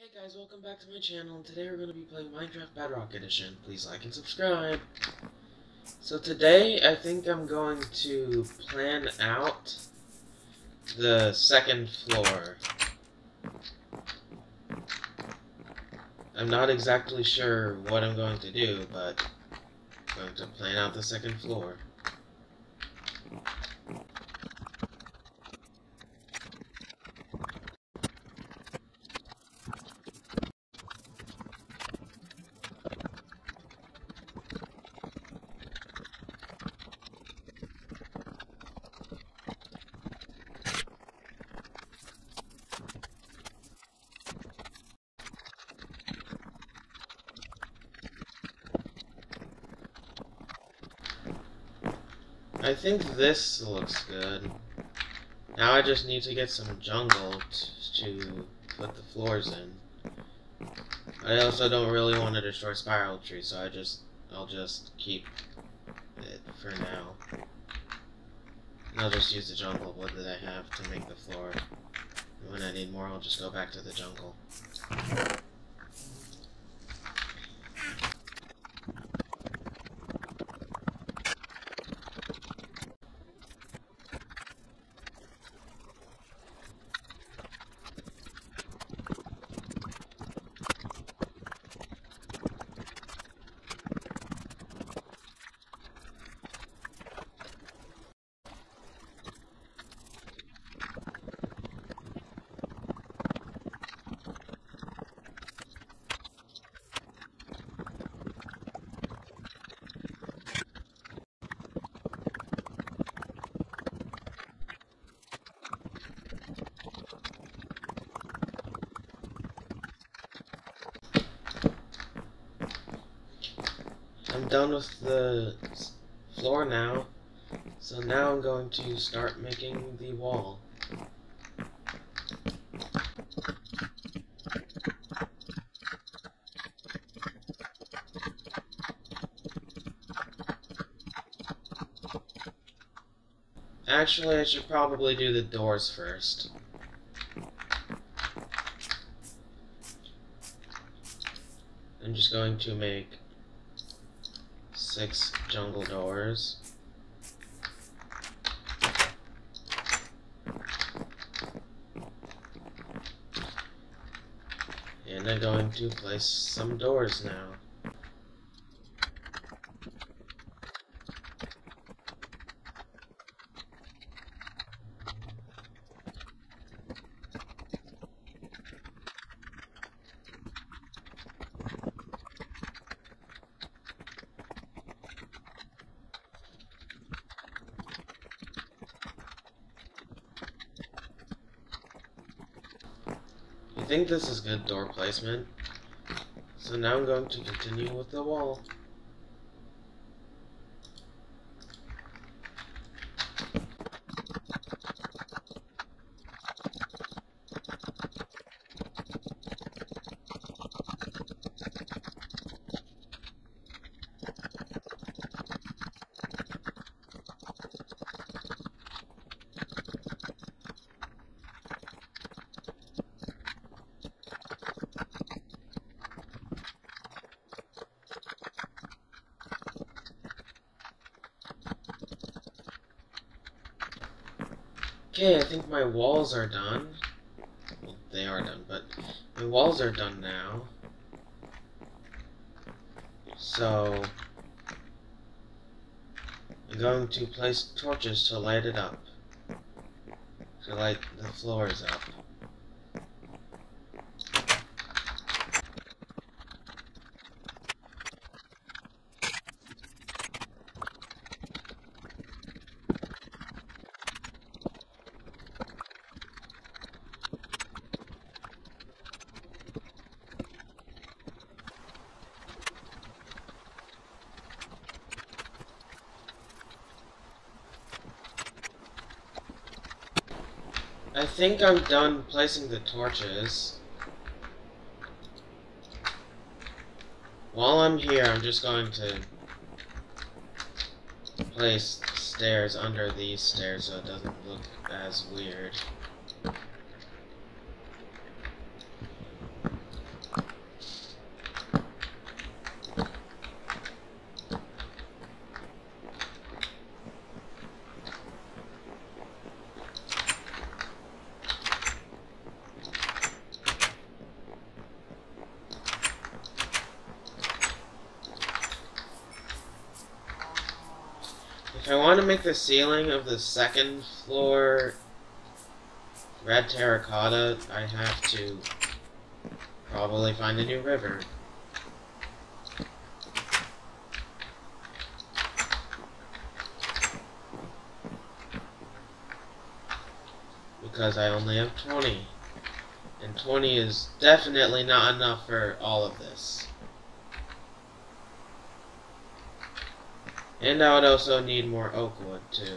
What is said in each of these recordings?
Hey guys, welcome back to my channel, today we're going to be playing Minecraft Bedrock Edition. Please like and subscribe. So today, I think I'm going to plan out the second floor. I'm not exactly sure what I'm going to do, but I'm going to plan out the second floor. I think this looks good. Now I just need to get some jungle to put the floors in. I also don't really want to destroy Spiral Tree, so I just I'll just keep it for now. And I'll just use the jungle wood that I have to make the floor. And when I need more, I'll just go back to the jungle. Done with the floor now, so now I'm going to start making the wall. Actually, I should probably do the doors first. I'm just going to make six jungle doors. And I'm going to place some doors now. Think this is good door placement. So now I'm going to continue with the wall. Okay, I think my walls are done. Well, they are done, but my walls are done now. So, I'm going to place torches to light it up. To light the floors up. I think I'm done placing the torches. While I'm here, I'm just going to place stairs under these stairs so it doesn't look as weird. I want to make the ceiling of the second floor red terracotta, I have to probably find a new river. Because I only have 20. And 20 is definitely not enough for all of this. And I would also need more oak wood too.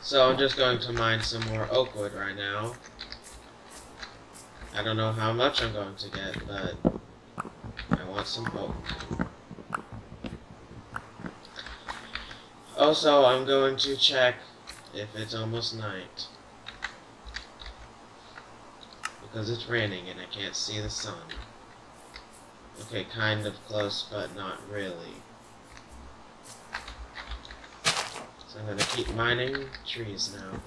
So I'm just going to mine some more oak wood right now. I don't know how much I'm going to get, but I want some oak. Also, I'm going to check if it's almost night. Because it's raining and I can't see the sun. Okay, kind of close, but not really. So I'm gonna keep mining trees now.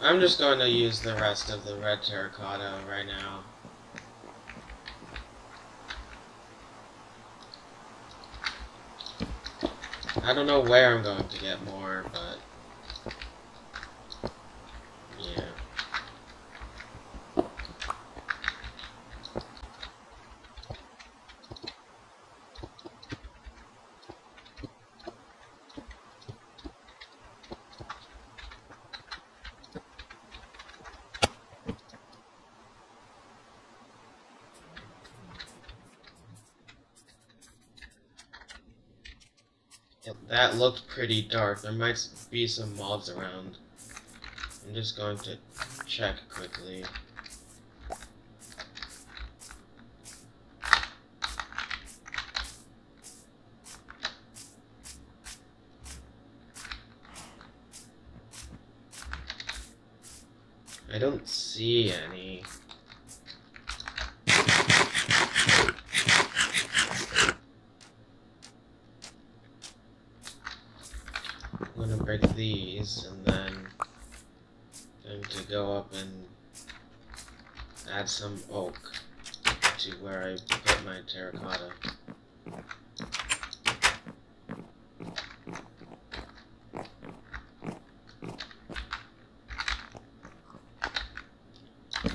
I'm just going to use the rest of the red terracotta right now. I don't know where I'm going to get more, but... Yeah. That looked pretty dark. There might be some mobs around. I'm just going to check quickly. I don't see any. I'm gonna break these and then going to go up and add some oak to where I put my terracotta.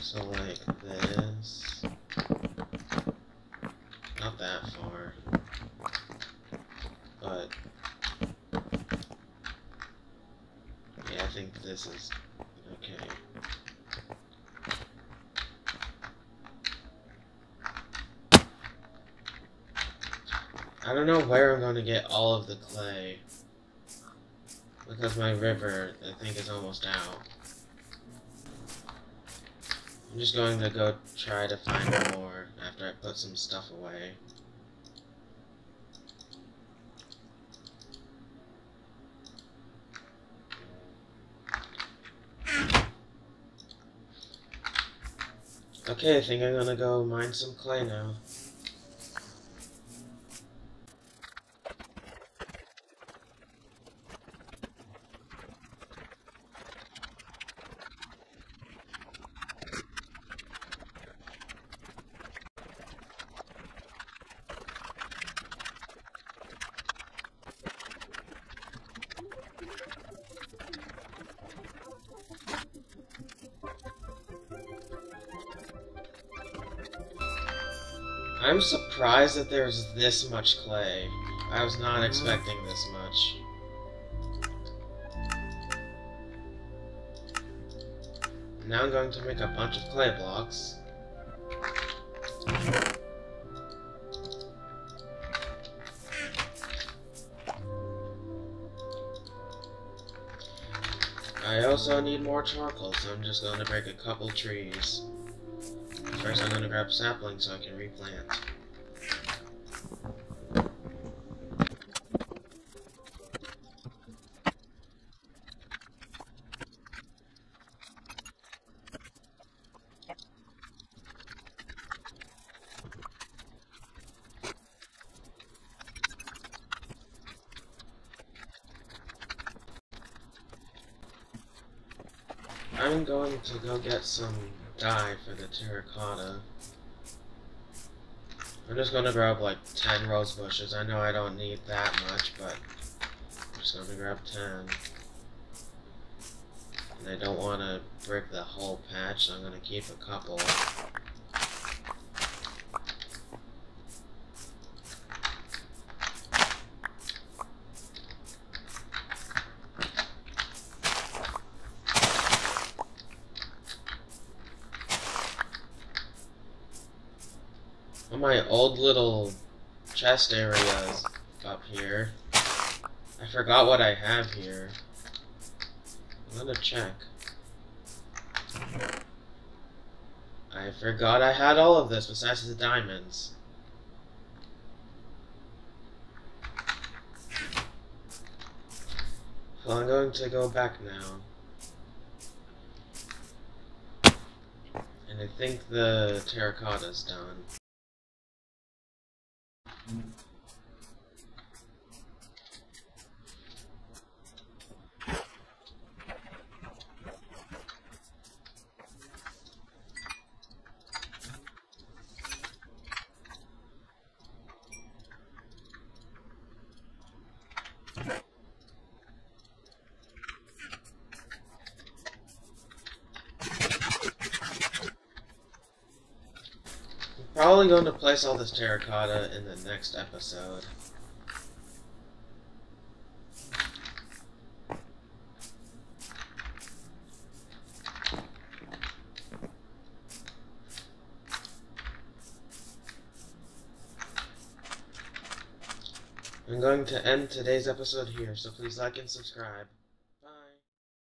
So like this. Not that far. But yeah, I think this is okay. I don't know where I'm going to get all of the clay. Because my river, I think, is almost out. I'm just going to go try to find more after I put some stuff away. Okay, I think I'm gonna go mine some clay now. I'm surprised that there's this much clay. I was not expecting this much. Now I'm going to make a bunch of clay blocks. I also need more charcoal, so I'm just going to break a couple trees. First, I'm gonna grab sapling so I can replant. I'm going to go get some dye for the terracotta. I'm just gonna grab like 10 rose bushes. I know I don't need that much, but I'm just gonna grab 10. And I don't want to break the whole patch, so I'm gonna keep a couple. On my old little chest areas up here. I forgot what I have here. I'm gonna check. I forgot I had all of this besides the diamonds. So I'm going to go back now. And I think the terracotta's done. Mm-hmm. Probably going to place all this terracotta in the next episode. I'm going to end today's episode here, so please like and subscribe.